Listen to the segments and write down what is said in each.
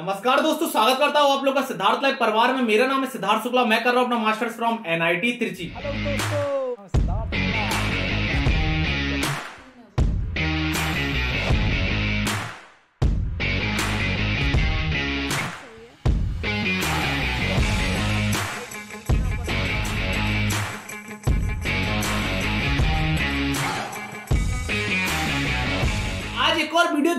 नमस्कार दोस्तों, स्वागत करता हूँ आप लोग का सिद्धार्थ लाइव परिवार में। मेरा नाम है सिद्धार्थ शुक्ला, मैं कर रहा हूँ अपना masters from NIT Trichy hello दोस्तों।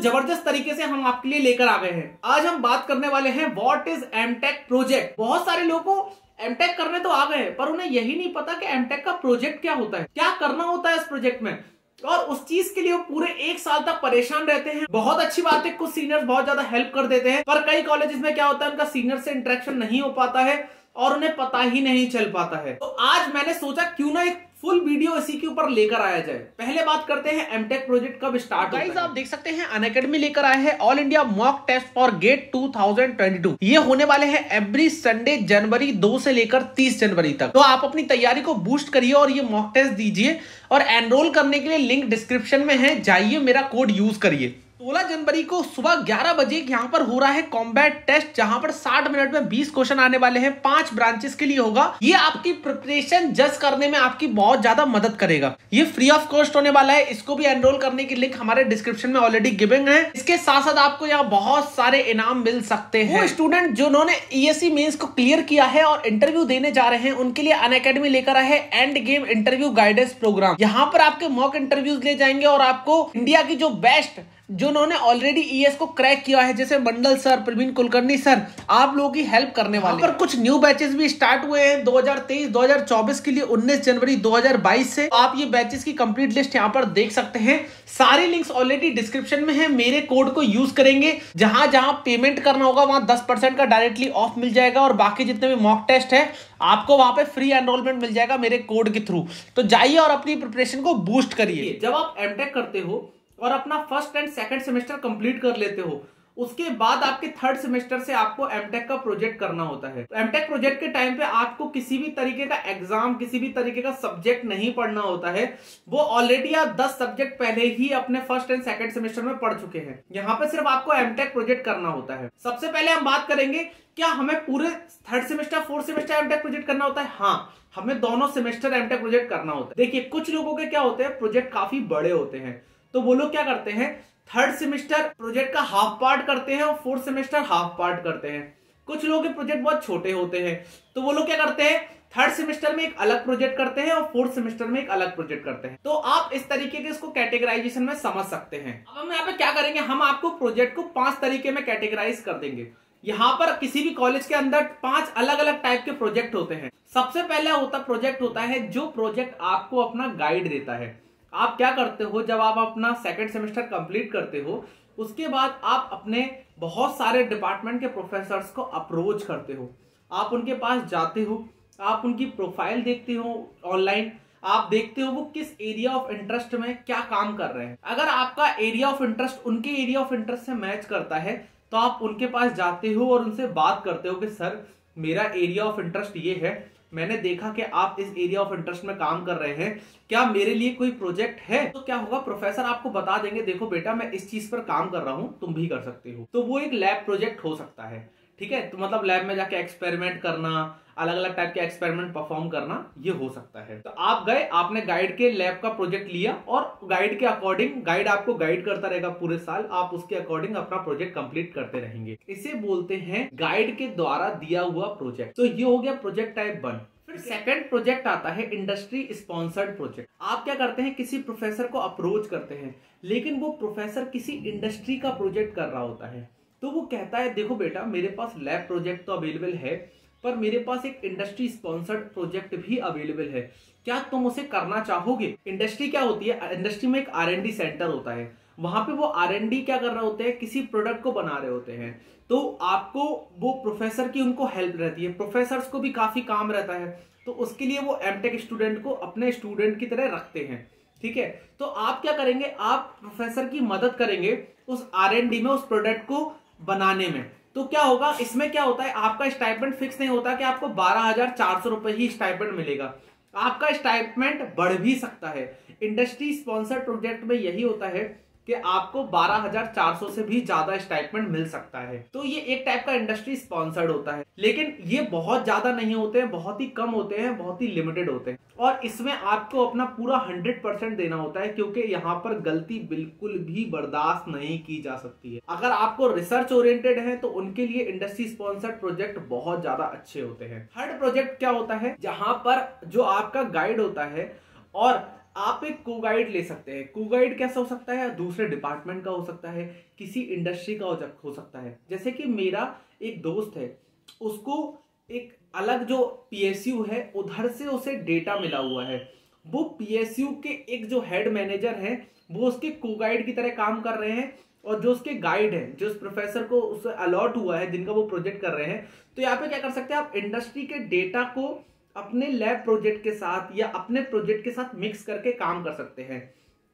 ज़बरदस्त तरीके से हम आपके लिए लेकर आ गए हैं। आज हम बात करने वाले हैं व्हाट इज़ एमटेक प्रोजेक्ट बहुत सारे लोगों को एमटेक करने तो आ गए हैं, पर उन्हें यही नहीं पता कि एमटेक का प्रोजेक्ट क्या होता है, क्या करना होता है इस प्रोजेक्ट में। और उस चीज़ के लिए वो पूरे एक साल तक परेशान रहते हैं। बहुत अच्छी बात है, कुछ सीनियर्स बहुत ज़्यादा हेल्प कर देते हैं, पर कई कॉलेजेस में क्या होता है, उनका सीनियर से इंटरेक्शन नहीं हो पाता है। और उन्हें पता ही नहीं चल पाता है। तो आज मैंने सोचा क्यों ना एक फुल वीडियो इसी के ऊपर लेकर आया जाए। पहले बात करते हैं एमटेक प्रोजेक्ट कब स्टार्ट गाइस आप देख सकते हैं अन अकेडमी लेकर आए हैं all India mock test for GATE 2022 ये होने वाले हैं एवरी संडे जनवरी 2 से लेकर 30 जनवरी तक। तो आप अपनी तैयारी को बूस्ट करिए और ये मॉक टेस्ट दीजिए। और एनरोल करने के लिए लिंक डिस्क्रिप्शन में है। जाइए मेरा कोड यूज़ करिए। 16 जनवरी को सुबह 11 बजे यहाँ पर हो रहा है कॉम्बैट टेस्ट जहाँ पर 60 मिनट में 20 क्वेश्चन आने वाले हैं। पाँच ब्रांचेस के लिए होगा। ये आपकी प्रिपरेशन जज करने में आपकी बहुत ज़्यादा मदद करेगा। ये फ्री ऑफ़ कॉस्ट होने वाला है। इसको भी एनरोल करने की लिंक हमारे डिस्क्रिप्शन में ऑलरेडी गिविंग है। इसके साथ साथ आपको यहाँ बहुत सारे इनाम मिल सकते हैं। स्टूडेंट जिन्होंने ईएससी मेंस को क्लियर किया है और इंटरव्यू देने जा रहे हैं, उनके लिए अन लेकर आए and game interview guidance program यहाँ पर आपके मॉक इंटरव्यूज़ ले जाएँगे और आपको इंडिया की जो बेस्ट जो उन्होंने ऑलरेडी ईएस को क्रैक किया है जैसे मंडल सर प्रवीण कुलकर्णी सर आप लोगों की हेल्प करने वाले पर कुछ न्यू बैचेस भी स्टार्ट हुए हैं 2023 2024 के लिए 19 जनवरी 2022 से। आप ये बैचेस की कंप्लीट लिस्ट यहाँ पर देख सकते हैं। सारी लिंक्स ऑलरेडी डिस्क्रिप्शन में है। मेरे कोड को यूज़ करेंगे। जहाँ जहाँ पेमेंट करना होगा वहाँ दस का डायरेक्टली ऑफ़ मिल जाएगा और बाकी जितने भी मॉक टेस्ट है आपको वहाँ पे फ्री एनरोलमेंट मिल जाएगा मेरे कोड के थ्रू तो जाइए और अपनी प्रिपरेशन को बूस्ट करिए। जब आप एमटेक करते हो और अपना first and second semester complete कर लेते हो। उसके बाद आपके थर्ड सेमेस्टर से आपको एमटेक का प्रोजेक्ट करना होता है। एमटेक प्रोजेक्ट के टाइम पे आपको किसी भी तरीके का एग्ज़ाम किसी भी तरीके का सब्जेक्ट नहीं पढ़ना होता है। वो ऑलरेडी आप 10 सब्जेक्ट पहले ही अपने फ़र्स्ट एंड सेकंड सेमेस्टर में पढ़ चुके हैं। यहाँ पे सिर्फ़ आपको एमटेक प्रोजेक्ट करना होता है। सबसे पहले हम बात करेंगे, क्या हमें पूरे third semester fourth semester MTech project करना होता है? हाँ हमें दोनों सेमेस्टर एमटेक प्रोजेक्ट करना होता है। देखिए, कुछ लोगों के क्या होते हैं प्रोजेक्ट काफ़ी बड़े होते हैं। तो वो लोग क्या करते हैं? थर्ड सेमेस्टर प्रोजेक्ट का हाफ़ पार्ट करते हैं और फोर्थ सेमेस्टर हाफ़ पार्ट करते हैं। कुछ लोगों के प्रोजेक्ट बहुत छोटे होते हैं। तो वो लोग क्या करते हैं? थर्ड सेमेस्टर में एक अलग प्रोजेक्ट करते हैं और फोर्थ सेमेस्टर में एक अलग प्रोजेक्ट करते हैं। तो आप इस तरीके के इसको कैटेगराइजेशन में समझ सकते हैं। अब हम यहाँ पे क्या करेंगे? हम आपको प्रोजेक्ट को पाँच तरीके में कैटेगराइज कर देंगे। यहाँ पर किसी भी कॉलेज के अंदर पाँच अलग अलग टाइप के प्रोजेक्ट होते हैं। सबसे पहले होता प्रोजेक्ट होता है जो प्रोजेक्ट आपको अपना गाइड देता है। आप क्या करते हो, जब आप अपना सेकेंड सेमेस्टर कंप्लीट करते हो, उसके बाद आप अपने बहुत सारे डिपार्टमेंट के प्रोफेसर्स को अप्रोच करते हो। आप उनके पास जाते हो, आप उनकी प्रोफ़ाइल देखते हो ऑनलाइन आप देखते हो वो किस एरिया ऑफ़ इंटरेस्ट में क्या काम कर रहे हैं। अगर आपका एरिया ऑफ़ इंटरेस्ट उनके एरिया ऑफ़ इंटरेस्ट से मैच करता है तो आप उनके पास जाते हो और उनसे बात करते हो कि, सर, मेरा एरिया ऑफ़ इंटरेस्ट ये है मैंने देखा कि आप इस एरिया ऑफ़ इंटरेस्ट में काम कर रहे हैं। क्या मेरे लिए कोई प्रोजेक्ट है? तो क्या होगा प्रोफेसर आपको बता देंगे, देखो बेटा, मैं इस चीज़ पर काम कर रहा हूँ, तुम भी कर सकते हो। तो वो एक लैब प्रोजेक्ट हो सकता है। ठीक है? तो मतलब लैब में जाके एक्सपेरिमेंट करना अलग अलग टाइप के एक्सपेरिमेंट परफॉर्म करना, ये हो सकता है। तो आप गए, आपने गाइड के लैब का प्रोजेक्ट लिया और गाइड के अकॉर्डिंग गाइड आपको गाइड करता रहेगा पूरे साल, आप उसके अकॉर्डिंग अपना प्रोजेक्ट कंप्लीट करते रहेंगे। इसे बोलते हैं गाइड के द्वारा दिया हुआ प्रोजेक्ट तो ये हो गया प्रोजेक्ट टाइप वन फिर सेकंड प्रोजेक्ट आता है इंडस्ट्री स्पॉन्सर्ड प्रोजेक्ट आप क्या करते हैं? किसी प्रोफेसर को अप्रोच करते हैं, लेकिन वो प्रोफेसर किसी इंडस्ट्री का प्रोजेक्ट कर रहा होता है। तो वो कहता है, देखो बेटा, मेरे पास लैब प्रोजेक्ट तो अवेलेबल है, पर मेरे पास एक इंडस्ट्री स्पॉन्सर्ड प्रोजेक्ट भी अवेलेबल है। क्या तुम उसे करना चाहोगे? इंडस्ट्री क्या होती है? इंडस्ट्री में एक आरएनडी सेंटर होता है। वहाँ पे वो आर क्या कर रहे होते हैं? किसी प्रोडक्ट को बना रहे होते हैं। तो आपको वो प्रोफेसर की उनको हेल्प रहती है। प्रोफेसर को भी काफ़ी काम रहता है। तो उसके लिए वो एमटेक स्टूडेंट को अपने स्टूडेंट की तरह रखते हैं। ठीक है? तो आप क्या करेंगे? आप प्रोफेसर की मदद करेंगे उस आरएनडी में, उस प्रोडक्ट को बनाने में। तो क्या होगा? इसमें क्या होता है? आपका स्टाइपमेंट फिक्स नहीं होता कि आपको बारह हज़ार चार सौ रुपए ही स्टाइपमेंट मिलेगा। आपका स्टाइपमेंट बढ़ भी सकता है। इंडस्ट्री स्पॉन्सर प्रोजेक्ट में यही होता है कि आपको 12,400 से भी ज़्यादा स्टाइपमेंट मिल सकता है। तो ये एक टाइप का इंडस्ट्री स्पॉन्सर्ड होता है। लेकिन ये बहुत ज़्यादा नहीं होते हैं बहुत ही कम होते हैं बहुत ही लिमिटेड होते हैं। और इसमें आपको अपना पूरा 100 परसेंट देना होता है क्योंकि यहाँ पर गलती बिल्कुल भी बर्दाश्त नहीं की जा सकती है। अगर आपको रिसर्च ओरिएंटेड है तो उनके लिए इंडस्ट्री स्पॉन्सर्ड प्रोजेक्ट बहुत ज़्यादा अच्छे होते हैं। थर्ड प्रोजेक्ट क्या होता है जहाँ पर जो आपका गाइड होता है और आप एक को गाइड ले सकते हैं। को गाइड कैसा हो सकता है? दूसरे डिपार्टमेंट का हो सकता है, किसी इंडस्ट्री का हो सकता है। जैसे कि मेरा एक दोस्त है, उसको एक अलग जो पीएसयू है, उधर से उसे डेटा मिला हुआ है। वो पीएसयू के एक जो हेड मैनेजर है, वो उसके को गाइड की तरह काम कर रहे हैं और जो उसके गाइड है, जो उस प्रोफेसर को उसे अलॉट हुआ है, जिनका वो प्रोजेक्ट कर रहे हैं। तो यहाँ पे क्या कर सकते हैं आप? इंडस्ट्री के डेटा को अपने लैब प्रोजेक्ट के साथ या अपने प्रोजेक्ट के साथ मिक्स करके काम कर सकते हैं।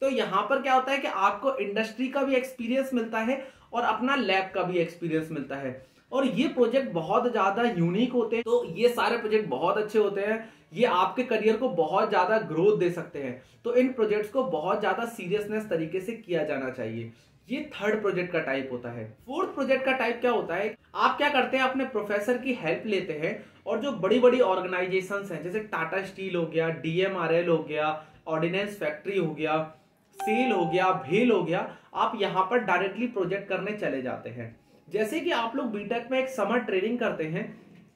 तो यहाँ पर क्या होता है कि आपको इंडस्ट्री का भी एक्सपीरियंस मिलता है और अपना लैब का भी एक्सपीरियंस मिलता है। और ये प्रोजेक्ट बहुत ज़्यादा यूनिक होते हैं। तो ये सारे प्रोजेक्ट बहुत अच्छे होते हैं। ये आपके करियर को बहुत ज़्यादा ग्रोथ दे सकते हैं। तो इन प्रोजेक्ट्स को बहुत ज़्यादा सीरियसनेस तरीके से किया जाना चाहिए। ये थर्ड प्रोजेक्ट का टाइप होता है। फोर्थ प्रोजेक्ट का टाइप क्या होता है? आप क्या करते हैं? अपने प्रोफेसर की हेल्प लेते हैं और जो बड़ी बड़ी ऑर्गेनाइजेशन हैं, जैसे टाटा स्टील हो गया डीएमआरएल हो गया ऑर्डिनेंस फैक्ट्री हो गया सेल हो गया भेल हो गया, आप यहाँ पर डायरेक्टली प्रोजेक्ट करने चले जाते हैं। जैसे कि आप लोग बीटेक में एक समर ट्रेनिंग करते हैं,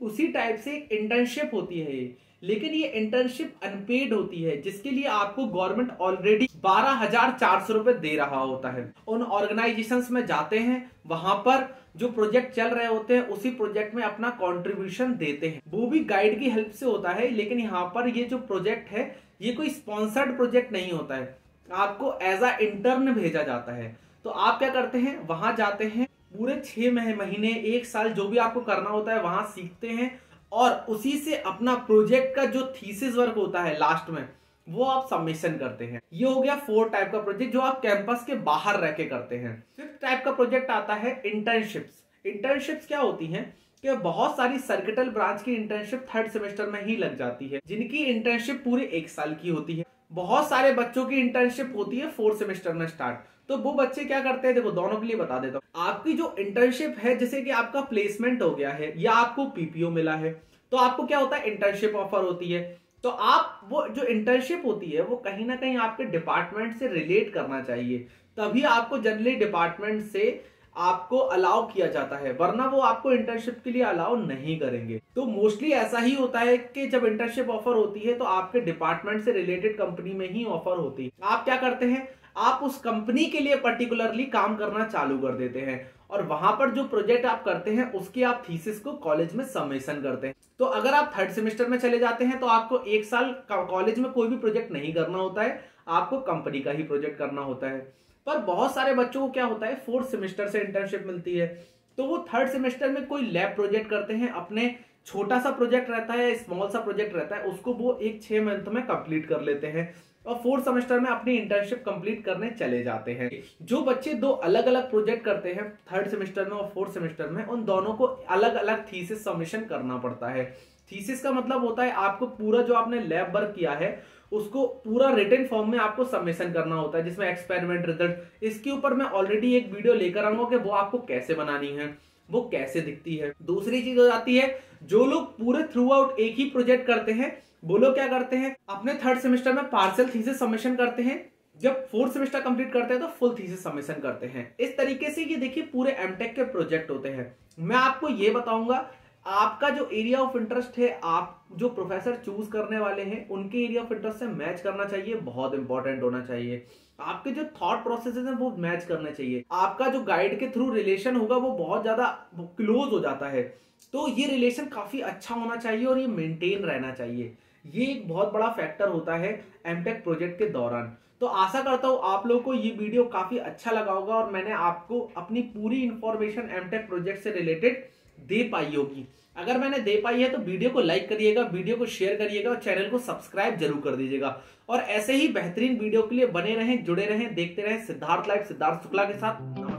उसी टाइप से एक इंटर्नशिप होती है ये। लेकिन ये इंटर्नशिप अनपेड होती है, जिसके लिए आपको गवर्नमेंट ऑलरेडी बारह हज़ार चार सौ रुपए दे रहा होता है। उन ऑर्गेनाइजेशंस में जाते हैं, वहाँ पर जो प्रोजेक्ट चल रहे होते हैं, उसी प्रोजेक्ट में अपना कंट्रीब्यूशन देते हैं। वो भी गाइड की हेल्प से होता है, लेकिन यहाँ पर ये जो प्रोजेक्ट है, ये कोई स्पॉन्सर्ड प्रोजेक्ट नहीं होता है। आपको एज अ इंटर्न भेजा जाता है। तो आप क्या करते हैं, वहाँ जाते हैं, पूरे छह महीने, एक साल जो भी आपको करना होता है, वहाँ सीखते हैं और उसी से अपना प्रोजेक्ट का जो थीसिस वर्क होता है लास्ट में, वो आप सबमिशन करते हैं। ये हो गया फोर टाइप का प्रोजेक्ट जो आप कैंपस के बाहर रह के करते हैं। फिफ्थ टाइप का प्रोजेक्ट आता है इंटर्नशिप्स इंटर्नशिप्स क्या होती हैं कि बहुत सारी सर्किटल ब्रांच की इंटर्नशिप थर्ड सेमेस्टर में ही लग जाती है, जिनकी इंटर्नशिप पूरे एक साल की होती है। बहुत सारे बच्चों की इंटर्नशिप होती है फोर्थ सेमेस्टर में स्टार्ट तो वो बच्चे क्या करते हैं? देखो, दोनों के लिए बता देता हूँ। आपकी जो इंटर्नशिप है, जैसे कि आपका प्लेसमेंट हो गया है, या आपको पीपीओ मिला है तो आपको क्या होता है? इंटर्नशिप ऑफ़र होती है। तो आप वो जो इंटर्नशिप होती है, वो कहीं ना कहीं आपके डिपार्टमेंट से रिलेट करना चाहिए। तभी आपको जनरली डिपार्टमेंट से आपको अलाउ किया जाता है, वरना वो आपको इंटर्नशिप के लिए अलाउ नहीं करेंगे। तो मोस्टली ऐसा ही होता है कि जब इंटर्नशिप ऑफ़र होती है तो आपके डिपार्टमेंट से रिलेटेड कंपनी में ही ऑफ़र होती है। आप क्या करते हैं? आप उस कंपनी के लिए पर्टिकुलरली काम करना चालू कर देते हैं। और वहाँ पर जो प्रोजेक्ट आप करते हैं, उसके आप थीसिस को कॉलेज में सबमिशन करते हैं। तो अगर आप थर्ड सेमेस्टर में चले जाते हैं तो आपको एक साल कॉलेज में कोई भी प्रोजेक्ट नहीं करना होता है। आपको कंपनी का ही प्रोजेक्ट करना होता है। पर बहुत सारे बच्चों को क्या होता है फोर्थ सेमेस्टर से इंटर्नशिप मिलती है। तो वो थर्ड सेमेस्टर में कोई लैब प्रोजेक्ट करते हैं, अपने छोटा सा प्रोजेक्ट रहता है स्मॉल सा प्रोजेक्ट रहता है, उसको वो एक छह मंथ में कंप्लीट कर लेते हैं और फोर्थ सेमेस्टर में अपनी इंटर्नशिप कंप्लीट करने चले जाते हैं। जो बच्चे दो अलग अलग प्रोजेक्ट करते हैं थर्ड सेमेस्टर में और फोर्थ सेमेस्टर में, उन दोनों को अलग अलग थीसिस सबमिशन करना पड़ता है। थीसिस का मतलब होता है आपको पूरा जो आपने लैब वर्क किया है, उसको पूरा रिटर्न फॉर्म में आपको सबमिशन करना होता है, जिसमें एक्सपेरिमेंट रिज़ल्ट इसके ऊपर मैं ऑलरेडी एक वीडियो लेकर आऊँगा कि वो आपको कैसे बनानी है, वो कैसे दिखती है। दूसरी चीज़ हो जाती है, जो लोग पूरे थ्रू आउट एक ही प्रोजेक्ट करते हैं, वो लोग क्या करते हैं, अपने थर्ड सेमेस्टर में पार्सल थीसिस सबमिशन करते हैं। जब फोर्थ सेमेस्टर कंप्लीट करते हैं तो फुल थीसिस सबमिशन करते हैं। इस तरीके से ये देखिए पूरे एमटेक के प्रोजेक्ट होते हैं। मैं आपको ये बताऊँगा आपका जो एरिया ऑफ़ इंटरेस्ट है, आप जो प्रोफेसर चूज़ करने वाले हैं, उनके एरिया ऑफ़ इंटरेस्ट से मैच करना चाहिए, बहुत इंपॉर्टेंट होना चाहिए। आपके जो थॉट प्रोसेस है, वो मैच करने चाहिए। आपका जो गाइड के थ्रू रिलेशन होगा, वो बहुत ज़्यादा क्लोज हो जाता है। तो ये रिलेशन काफ़ी अच्छा होना चाहिए और ये मेंटेन रहना चाहिए। ये एक बहुत बड़ा फैक्टर होता है एमटेक प्रोजेक्ट के दौरान। तो आशा करता हूँ आप लोगों को ये वीडियो काफ़ी अच्छा लगा होगा और मैंने आपको अपनी पूरी इंफॉर्मेशन एमटेक प्रोजेक्ट से रिलेटेड दे पाई होगी। अगर मैंने दे पाई है तो वीडियो को लाइक करिएगा, वीडियो को शेयर करिएगा और चैनल को सब्सक्राइब ज़रूर कर दीजिएगा। और ऐसे ही बेहतरीन वीडियो के लिए बने रहें, जुड़े रहें, देखते रहें सिद्धार्थ लाइव सिद्धार्थ शुक्ला के साथ।